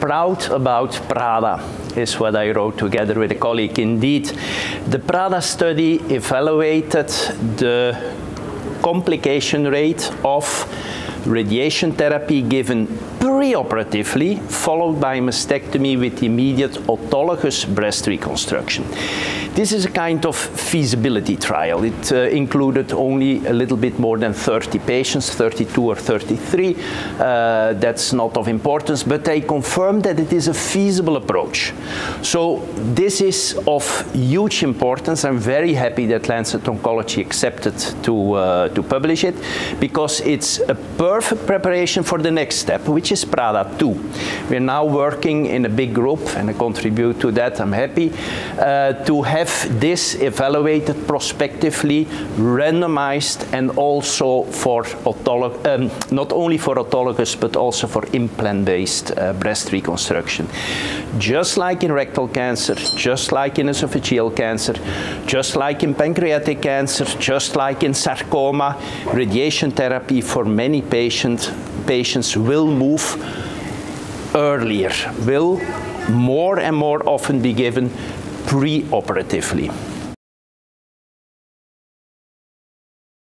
proud about PRADA, is what I wrote together with a colleague. Indeed, the PRADA study evaluated the complication rate of radiation therapy given preoperatively, followed by mastectomy with immediate autologous breast reconstruction. This is a kind of feasibility trial. It uh, included only a little bit more than 30 patients, 32 or 33. Uh, that's not of importance, but they confirmed that it is a feasible approach. So this is of huge importance. I'm very happy that Lancet Oncology accepted to, uh, to publish it because it's a perfect preparation for the next step, which is PRADA 2. We're now working in a big group and I contribute to that, I'm happy, uh, to have have this evaluated prospectively, randomized, and also for um, not only for autologous but also for implant-based uh, breast reconstruction. Just like in rectal cancer, just like in esophageal cancer, just like in pancreatic cancer, just like in sarcoma, radiation therapy for many patient, patients will move earlier, will more and more often be given pre-operatively.